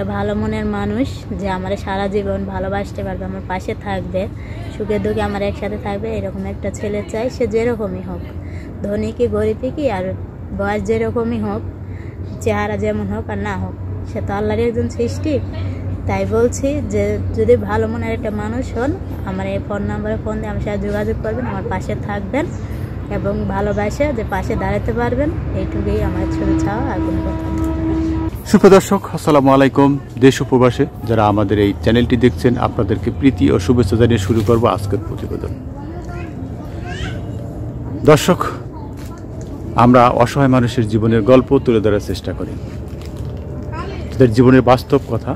একটা ভালো মনের মানুষ যে আমার সারা জীবন ভালোবাসতে পারবে, আমার পাশে থাকবে, সুখে দুঃখে আমার একসাথে থাকবে, এরকম একটা ছেলে চাই সে যেরকমই হোক ধনী কি, গরিবই কি, আর বয়স যেরকমই হোক, চেহারা যেমন হোক আর না হোক, সে তো আল্লাহর একজন সৃষ্টি তাই বলছি যে যদি ভালো মনের একটা মানুষ হন, আমার এই ফোন নাম্বারে ফোন দিয়ে আমার সাথে যোগাযোগ করবেন, আমার পাশে থাকবেন এবং ভালোবাসে যে পাশে দাঁড়াতে পারবেন, এইটুকুই আমার শুধু চাওয়া আর কোনো কথা। সুপ্রদর্শক, আসসালামু আলাইকুম দেশ উপবাসে যারা আমাদের এই চ্যানেলটি দেখছেন, আপনাদেরকে প্রীতি ও শুভেচ্ছা জানিয়ে শুরু করব আজকের প্রতিবেদন। দর্শক, আমরা অসহায় মানুষের জীবনের গল্প তুলে ধরার চেষ্টা করি। তাদের জীবনের বাস্তব কথা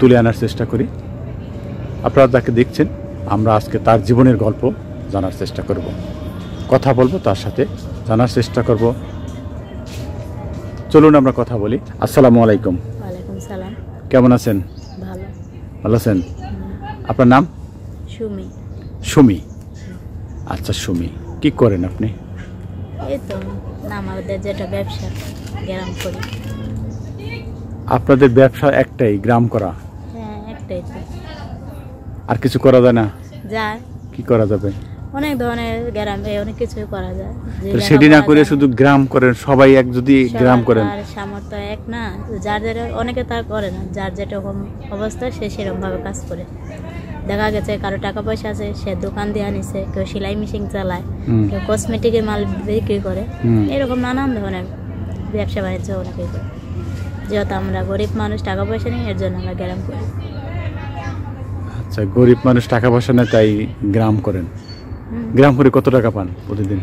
তুলে আনার চেষ্টা করি। আপনারা তাকে দেখছেন, আমরা আজকে তার জীবনের গল্প জানার চেষ্টা করব। কথা বলব তার সাথে, জানার চেষ্টা করব চলুন আমরা কথা বলি। আসসালামু আলাইকুম। সালাম। কেমন আছেন? ভালো। ভালো আছেন? আপনার নাম? সুমি। সুমি। আচ্ছা সুমি কি করেন আপনি? এই তো আমাদের যেটা ব্যবসা গ্রাম করি। আপনাদের ব্যবসা একটাই গ্রাম করা। হ্যাঁ একটাই তো। আর কিছু করা যায় না? যায়। কি করা যাবে? অনেক ধরনের গ্রামে অনেক কিছুই করা যায়। তো সেটি না করে শুধু গ্রাম করেন সবাই এক যদি গ্রাম করেন। সামর্থ্য এক না যার যেটা অনেকে তার করে না যার যেরকম অবস্থা সে সেরকম ভাবে কাজ করে। দেখা গেছে কারও টাকা পয়সা আছে সে দোকান দিয়ে আনিছে কেউ সেলাই মেশিন চালায় কেউ কসমেটিকের মাল বিক্রি করে। এরকম নানান ধরনের ব্যবসা বাণিজ্য অনেকে করে। যেহেতু আমরা গরিব মানুষ টাকা পয়সা নেই এর জন্য আমরা গ্রাম করি। আচ্ছা গরিব মানুষ টাকা পয়সা নেই তাই গ্রাম করেন। গ্রাম করে কত টাকা পান প্রতিদিন?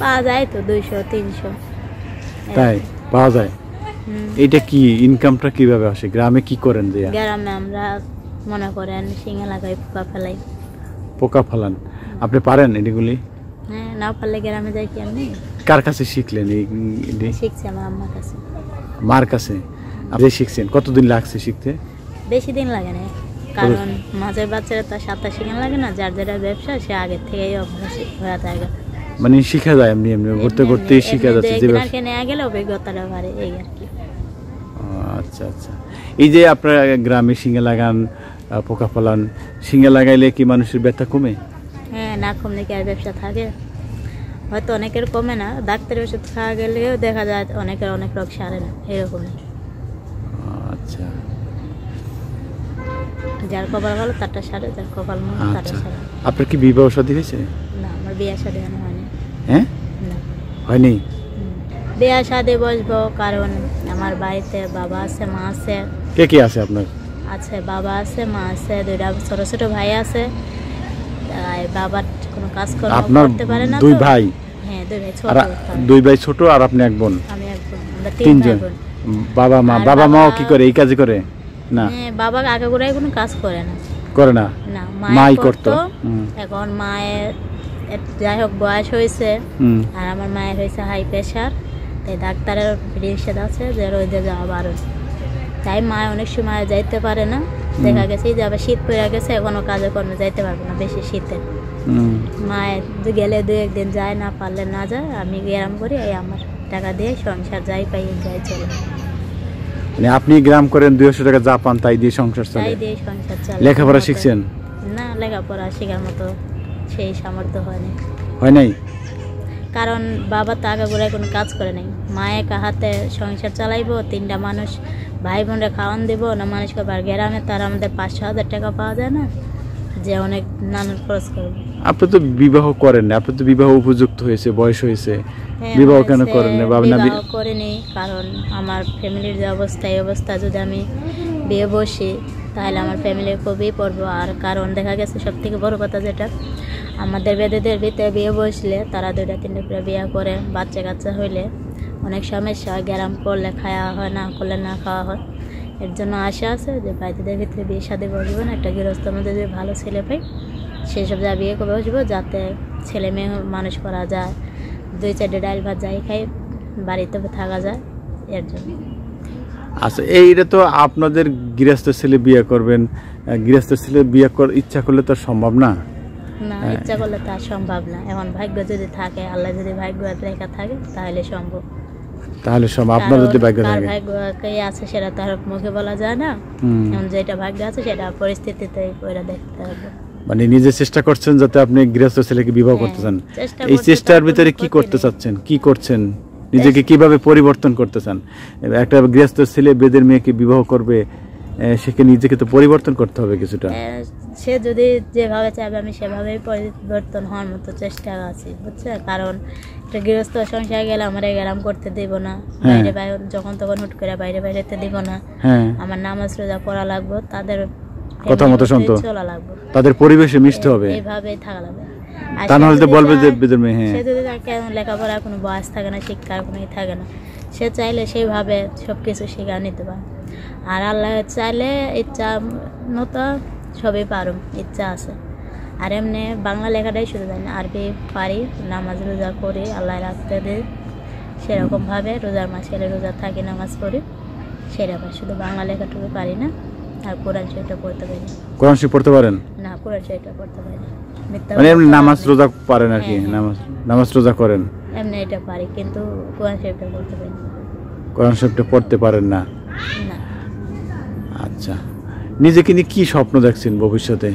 পাওয়া যায় তো দুইশো তিনশো। তাই? পাওয়া যায়? এটা কি ইনকামটা কীভাবে আসে? গ্রামে কি করেন যে গ্রামে আমরা মনে করেন সিংহ লাগাই পোকা ফেলাই। পোকা ফালান। আপনি পারেন এগুলি? হ্যাঁ না পারলে গ্রামে যাই কি আমি কার কাছে শিখলেন এই শিখছি আমার আম্মার কাছে। মার কাছে? আপনি শিখছেন? কতদিন লাগছে শিখতে? বেশি দিন লাগে না কারণ মাঝের বাচ্চারা তো সাঁতার শিখান লাগে না যার যারা ব্যবসা সে আগে থেকেই অভ্যাস হয়ে থাকে। মানে শিখা যায় এমনি এমনি ঘুরতে ঘুরতেই শিখা যাচ্ছে যে যে নেওয়া গেলে অভিজ্ঞতাটা বাড়ে এই আর কি। আচ্ছা আচ্ছা। এই যে আপনার গ্রামে শিঙে লাগান পোকা ফলান শিঙে লাগাইলে কি মানুষের ব্যথা কমে? হ্যাঁ না কমলে কি আর ব্যবসা থাকে? হয়তো অনেকের কমে না ডাক্তারের ওষুধ খাওয়া গেলেও দেখা যায় অনেকের অনেক রোগ সারে না এরকমই। আচ্ছা। যার কপাল ভালো তারটা সারে যার কপাল মন্দ তারটা আচ্ছা। সারে। আপনার কি বিবাহ শাদী হয়েছে? না আমার বিয়ে শাদী এখনও হয়নি। হ্যাঁ? না। হয়নি। বিয়ে শাদী বসবো কারণ আমার বাড়িতে বাবা আছে মা আছে। কে কে আছে আপনার? আছে বাবা আছে মা আছে দুইটা ছোট ছোট ভাই আছে। তাই বাবার কোনো কাজ করতে পারে না দুই ভাই? হ্যাঁ দুই ভাই ছোট দুই ভাই ছোট আর আপনি এক বোন? আমি এক বোন আমরা তিনজন। বাবা মা বাবা মাও কি করে এই কাজে করে? না। হ্যাঁ বাবা আগে গোড়ায় কোনো কাজ করে না। করে না? না মাই করতো। এখন মায়ের যাই হোক বয়স হয়েছে। আর আমার মায়ের হয়েছে হাই প্রেশার তাই ডাক্তারের নিষেধ আছে যে রোদে যাওয়া বারণ। তাই মা অনেক সময় যাইতে পারে না। দেখা গেছে যে আবার শীত পড়ে গেছে এখনও কাজে কর্মে যাইতে পারবে না বেশি শীতে। মায়ের গেলে দু একদিন যায় না পারলে না যায় আমি গ্রাম করি এই আমার টাকা দিয়ে সংসার যাই পাই যাই চলে। মানে আপনি গ্রাম করেন দুইশো টাকা যা পান তাই দিয়ে সংসার চলে। লেখাপড়া শিখছেন? না লেখাপড়া শেখার মতো সেই সামর্থ্য হয়নি হয় নাই? কারণ বাবা তো আগে করে কোনো কাজ করে নাই। মা একা হাতে সংসার চালাইবো তিনটা মানুষ ভাই বোনরা খাওয়ান দেবো না মানুষকে আবার গ্রামে তার আমাদের পাঁচশো হাজার টাকা পাওয়া যায় না। যে অনেক নানান খরচ করব আপনি তো বিবাহ করেন না আপনি তো বিবাহ উপযুক্ত হয়েছে বয়স হয়েছে। হ্যাঁ, বিবাহ কেন করেন না বা না করিনি কারণ আমার ফ্যামিলির যে অবস্থা এই অবস্থা যদি আমি বিয়ে বসি তাহলে আমার ফ্যামিলি খুবই পড়ব। আর কারণ দেখা গেছে সব থেকে বড় কথা যেটা আমাদের বেদেদের ভিতরে বিয়ে বসলে তারা দুইটা তিনটা করে বিয়ে করে বাচ্চা কাচ্চা হইলে অনেক সমস্যা হয় গ্যারাম করলে খাওয়া হয় না করলে না খাওয়া হয়। এর জন্য আশা আছে যে ভাইদের ভিতরে বিয়ে সাথে বসবো না একটা গৃহস্থর মধ্যে যদি ভালো ছেলে পাই সেই সব যা বিয়ে করে বসবো যাতে ছেলে মেয়ে মানুষ করা যায়। দুই চারটে ডাল ভাত যাই খাই বাড়িতে থাকা যায় এর জন্য। আচ্ছা এইটা তো আপনাদের গৃহস্থ ছেলে বিয়ে করবেন। গৃহস্থ ছেলে বিয়ে কর ইচ্ছা করলে তো সম্ভব না। না। ইচ্ছা করলে তা সম্ভব না। এখন ভাগ্য যদি থাকে আল্লাহ যদি ভাগ্য রেখা থাকে তাহলে সম্ভব। তাহলে সব আপনার যদি ভাগ্য থাকে। ভাগ্য আছে সেটা তার মুখে বলা যায় না। যেটা ভাগ্য আছে সেটা পরিস্থিতিতে করে দেখতে হবে। মানে নিজে চেষ্টা করছেন যাতে আপনি গৃহস্থ ছেলেকে বিবাহ হ্যাঁ, করতে চান। এই চেষ্টার ভিতরে কি করতে চাচ্ছেন? কি করছেন? নিজেকে কীভাবে পরিবর্তন করতে চান? একটা গৃহস্থ ছেলে বেদের মেয়েকে বিবাহ করবে সেকে নিজেকে তো পরিবর্তন করতে হবে কিছুটা। সে যদি যেভাবে চাইবে আমি সেভাবেই পরিবর্তন হওয়ার মতো চেষ্টা আছি বুঝছে কারণ একটা গৃহস্থ সংসার গেলে আমার এই করতে দিব না। হ্যাঁ। বাইরে বাইরে যখন তখন হুট করে বাইরে বাইরেতে দিব না। হ্যাঁ। আমার নামাজ রোজা পড়া লাগবে তাদের কথা মতো শুনতো। চলা লাগবে। তাদের পরিবেশে মিশতে হবে। থাকা লাগবে। তা নাহলে তো বলবে যে বেদের মেয়ে হ্যাঁ। সে যদি তাকে লেখাপড়ার কোনো বয়স থাকে না শিক্ষার কোনো থাকে না সে চাইলে সেইভাবে সব কিছু শিখা নিতে পারে। আর আল্লাহ চাইলে ইচ্ছা মতো সবই পারুম ইচ্ছা আছে। আর এমনি বাংলা লেখাটাই শুধু জানি না। আরবি পারি নামাজ রোজা করি আল্লাহ রাখতে দিই সেরকমভাবে রোজার মাস গেলে রোজা থাকি নামাজ পড়ি সেরকম। শুধু বাংলা লেখাটুকু পারি না আর কোরআন শরীফটা পড়তে পারি কোরআন শরীফ পড়তে পারেন? না কোরআন শরীফটা পড়তে পারি মানে এমনি নামাজ রোজা পারেন আর কি হ্যাঁ, হ্যাঁ। নামাজ নামাজ রোজা করেন? এমনি এটা পারি কিন্তু কোরআন শরীফটা পড়তে পারি কোরআন শরীফটা পড়তে পারেন না? না। আচ্ছা। নিজেকে নিয়ে কি স্বপ্ন দেখছেন ভবিষ্যতে?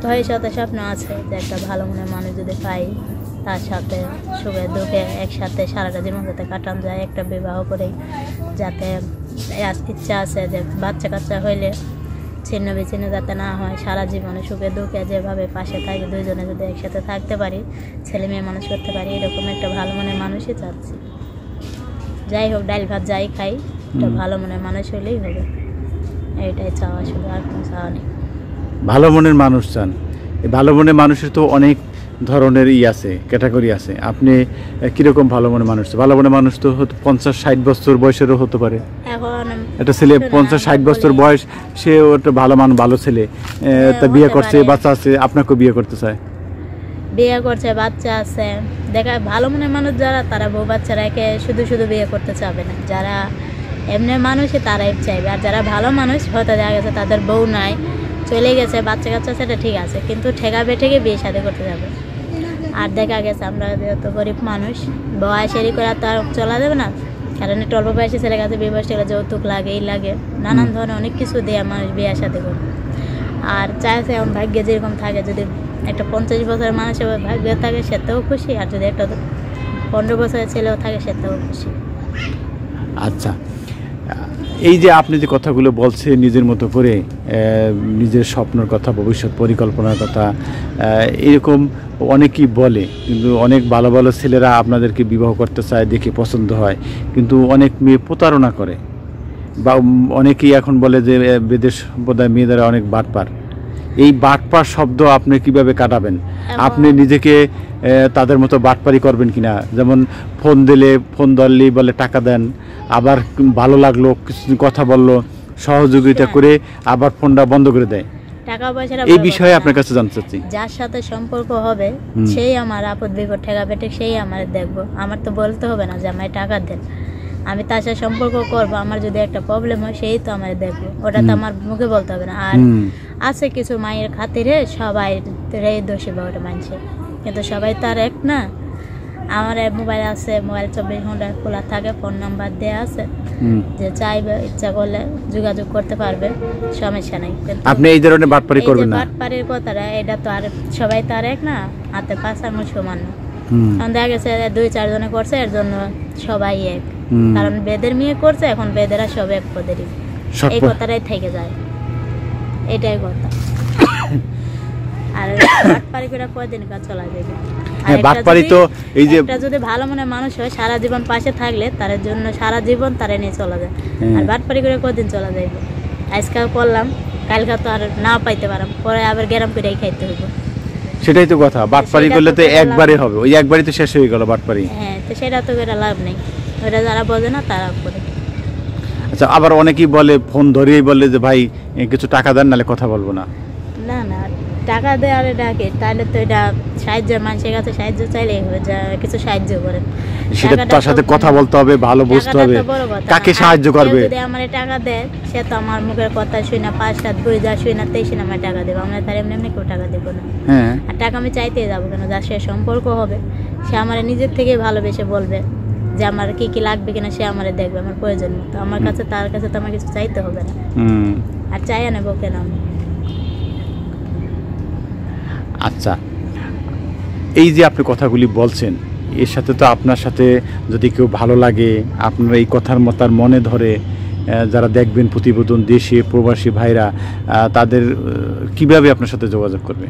তো এই সাথে স্বপ্ন আছে যে একটা ভালো মনের মানুষ যদি পাই তার সাথে সুখে দুঃখে একসাথে সারাটা জীবন যাতে কাটানো যায়। একটা বিবাহ করে যাতে ইচ্ছা আছে যে বাচ্চা কাচ্চা হইলে ছিন্ন বিচ্ছিন্ন যাতে না হয় সারা জীবনে সুখে দুঃখে যেভাবে পাশে থাকি দুইজনে যদি একসাথে থাকতে পারি ছেলে মেয়ে মানুষ করতে পারি এরকম একটা ভালো মনের মানুষই চাচ্ছি। যাই হোক ডাল ভাত যাই খাই একটা ভালো মনের মানুষ হলেই হবে। এইটাই চাওয়া শুধু আর কোনো চাওয়া নেই। ভালো মনের মানুষ চান। এই ভালো মনের মানুষের তো অনেক ধরনের ই আছে ক্যাটাগরি আছে। আপনি কীরকম ভালো মনের মানুষ ভালো মনের মানুষ তো পঞ্চাশ ষাট বছর বয়সেরও হতে পারে। একটা ছেলে পঞ্চাশ ষাট বছর বয়স সে একটা ভালো মান ভালো ছেলে তা বিয়ে করছে বাচ্চা আছে আপনাকেও বিয়ে করতে চায়? বিয়ে করছে বাচ্চা আছে। দেখা ভালো মনের মানুষ যারা তারা বউ বাচ্চারাকে শুধু শুধু বিয়ে করতে চাবে না। যারা এমনি মানুষই তারাই চাইবে। আর যারা ভালো মানুষ হয়তো দেখা গেছে তাদের বউ নাই চলে গেছে বাচ্চা কাচ্চা সেটা ঠিক আছে। কিন্তু ঠেকা বেঠেকে বিয়ে শাদী করতে যাবে। আর দেখা গেছে আমরা যেহেতু গরিব মানুষ বয়স বয়সেরই করে তো আর চলা যাবে না। কারণ একটু অল্প বয়সী ছেলে কাছে বিয়ে বয়স যৌতুক লাগে এই লাগে। নানান ধরনের অনেক কিছু দিয়ে মানুষ বিয়ে সাথে করে। আর চাইছে এমন ভাগ্যে যেরকম থাকে যদি একটা পঞ্চাশ বছরের মানুষের ভাগ্য থাকে সেটাও খুশি। আর যদি একটা পনেরো বছরের ছেলেও থাকে সেটাও খুশি। আচ্ছা। এই যে আপনি যে কথাগুলো বলছেন নিজের মতো করে নিজের স্বপ্নের কথা, ভবিষ্যৎ পরিকল্পনার কথা এরকম অনেকেই বলে, কিন্তু অনেক ভালো ভালো ছেলেরা আপনাদেরকে বিবাহ করতে চায় দেখে পছন্দ হয়, কিন্তু অনেক মেয়ে প্রতারণা করে। বা অনেকেই এখন বলে যে বেদেশ বেদের সম্প্রদায় মেয়েদের অনেক বাটপার। এই বাটপার শব্দ আপনি কীভাবে কাটাবেন? আপনি নিজেকে তাদের মতো বাটপারি করবেন কিনা? যেমন ফোন দিলে ফোন ধরলে বলে টাকা দেন আবার ভালো লাগল কথা বলল সহযোগিতা হ্যাঁ। করে আবার ফোনটা বন্ধ করে দেয়। টাকা এই বিষয়ে আপনার কাছে জানতে চাচ্ছি। যার সাথে সম্পর্ক হবে সেই আমার আপদ বিপদ ঠেকা পেটে সেই আমার দেখব। আমার তো বলতে হবে না যে আমায় টাকা দেন। আমি তার সাথে সম্পর্ক করব আমার যদি একটা প্রবলেম হয় সেই তো আমার দেখব। ওটা তো আমার মুখে বলতে হবে না। আর আছে কিছু মায়ের খাতিরে সবাই রে দোষী বা ওটা মানছে। কিন্তু সবাই তো আর এক না। আমার মোবাইল আছে মোবাইল চব্বিশ ঘণ্টা খোলা থাকে ফোন নাম্বার দেওয়া আছে। যে চাইবে ইচ্ছা করলে যোগাযোগ করতে পারবে সমস্যা নেই। আপনি এই ধরনের বাটপারি করবেন না? বাটপাড়ির কথাটা এটা তো আর সবাই তো আর এক না। হাতে পাঁচ আঙুল সমান না। দেখা গেছে দুই চারজনে করছে এর জন্য সবাই এক। কারণ বেদের মেয়ে করছে এখন বেদেরা সব এক পদেরই। এই কথাটাই থেকে যায়। এটাই কথা। আর বাটপাড়ি করে চলা যাবে আর হ্যাঁ বাটপারি তো এই যে একটা যদি ভালো মনে মানুষ হয় সারা জীবন পাশে থাকলে তার জন্য সারা জীবন তারে নিয়ে চলা যায়। হ্যাঁ। আর বাটপাড়ি করে কদিন চলা যাইবে আজকাল করলাম কালকে তো আর না পাইতে পারাম পরে আবার খাইতে হইব। সেটাই তো কথা। বাটপারি করলে তো একবারে হবে। ওই একবারই তো শেষ হয়ে গেল বাটপারি হ্যাঁ তো সেটা তো করে লাভ নেই। ওটা যারা বোঝে না তারা করে আচ্ছা আবার অনেকেই বলে ফোন ধরিয়েই বলে যে ভাই কিছু টাকা দেন নালে কথা বলব না। না না টাকা দেয় আর এটা কি? তাহলে তো এটা সাহায্য মানুষের কাছে সাহায্য চাইলেই হবে যা কিছু সাহায্য করে। সেটা তার সাথে কথা বলতে হবে ভালো বুঝতে হবে। কাকে সাহায্য করবে? যদি আমার টাকা দেয় সে তো আমার মুখের কথা শুই না পাঁচ সাত বই যা শুই না তেই শুনে আমার টাকা দেবো। আমরা তার এমনি এমনি কেউ টাকা দেবো না। হ্যাঁ। আর টাকা আমি চাইতেই যাব কেন? যার সে সম্পর্ক হবে সে আমার নিজের থেকে ভালোবেসে বলবে। যে আমার কি কি লাগবে কিনা সে আমারে দেখবে আমার প্রয়োজন মতো আমার কাছে তার কাছে তো আমার কিছু চাইতে হবে না। হুম। আর চাইয়া নেব কেন? আচ্ছা এই যে আপনি কথাগুলি বলছেন এর সাথে তো আপনার সাথে যদি কেউ ভালো লাগে আপনার এই কথার মতার মনে ধরে যারা দেখবেন প্রতিবেদন দেশে প্রবাসী ভাইরা তাদের কীভাবে আপনার সাথে যোগাযোগ করবে?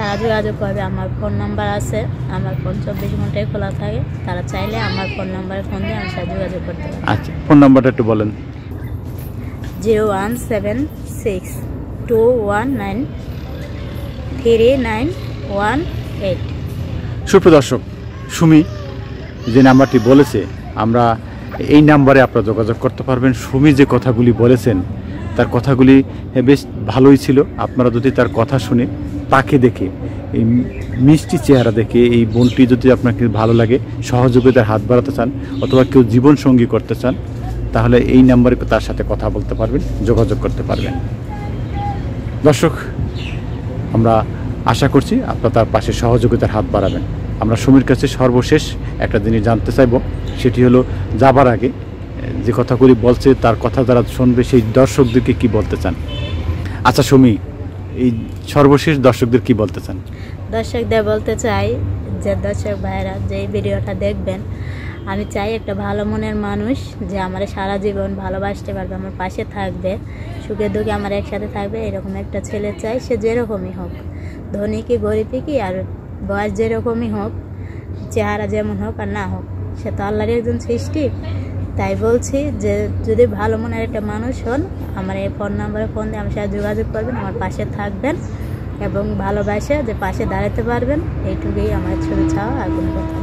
তারা যোগাযোগ করবে আমার ফোন নাম্বার আছে আমার ফোন চব্বিশ ঘন্টায় খোলা থাকে তারা চাইলে আমার ফোন নাম্বারে ফোন দিয়ে আমার সাথে যোগাযোগ করতে পারে। আচ্ছা ফোন নাম্বারটা একটু বলেন। Zero one seven six two one nine three nine one eight. সুপ্রদর্শক Sumi যে নাম্বারটি বলেছে আমরা এই নাম্বারে আপনারা যোগাযোগ করতে পারবেন। সুমি যে কথাগুলি বলেছেন তার কথাগুলি বেশ ভালোই ছিল। আপনারা যদি তার কথা শুনে দেখে, এই মিষ্টি চেহারা দেখে, এই বোনটি যদি আপনাকে ভালো লাগে, সহযোগিতার হাত বাড়াতে চান, অথবা কেউ জীবন সঙ্গী করতে চান, তাহলে এই নাম্বারে তার সাথে কথা বলতে পারবেন, যোগাযোগ করতে পারবেন। দর্শক, আমরা আশা করছি আপনারা তার পাশে সহযোগিতার হাত বাড়াবেন। আমরা সুমির কাছে সর্বশেষ একটা জিনিস জানতে চাইব, সেটি হলো যাবার আগে, যে কথাগুলি বলছে, তার কথা যারা শুনবে, সেই দর্শকদেরকে কি বলতে চান? আচ্ছা সুমি এই সর্বশেষ দর্শকদের কি বলতে চান? দর্শকদের বলতে চাই যে, দর্শক ভাইরা যে ভিডিওটা দেখবেন, আমি চাই একটা ভালো মনের মানুষ যে আমার সারা জীবন ভালোবাসতে পারবে, আমার পাশে থাকবে, সুখে দুঃখে আমার একসাথে থাকবে, এরকম একটা ছেলে চাই সে যেরকমই হোক। ধনী কি, গরিবই কি, আর বয়স যেরকমই হোক, চেহারা যেমন হোক আর না হোক, সে তো আল্লাহর একজন সৃষ্টি। তাই বলছি যে, যদি ভালো মনের একটা মানুষ হন, আমার এই ফোন নাম্বারে ফোন দিয়ে আমার সাথে যোগাযোগ করবেন, আমার পাশে থাকবেন এবং ভালোবাসে যে পাশে দাঁড়াতে পারবেন, এইটুকুই আমার ছোটো চাওয়া, আর কোনো কথা।